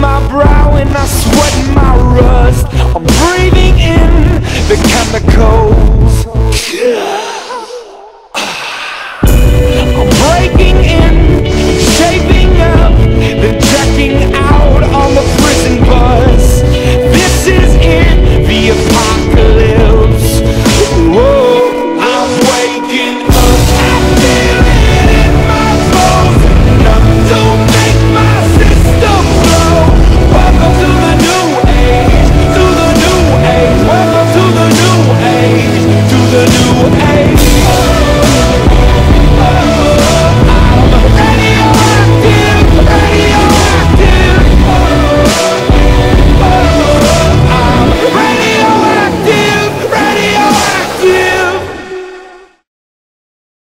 my brow and I sweat my rust. I'm breathing in the chemical okay.